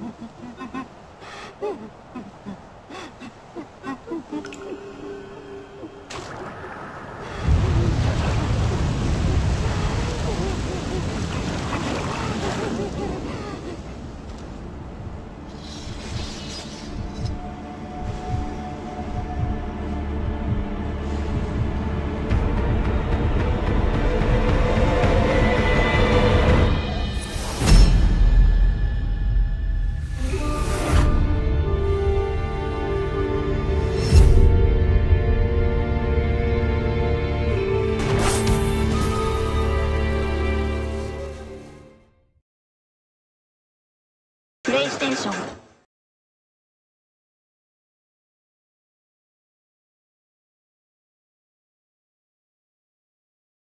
Mm-hmm. プレイステーション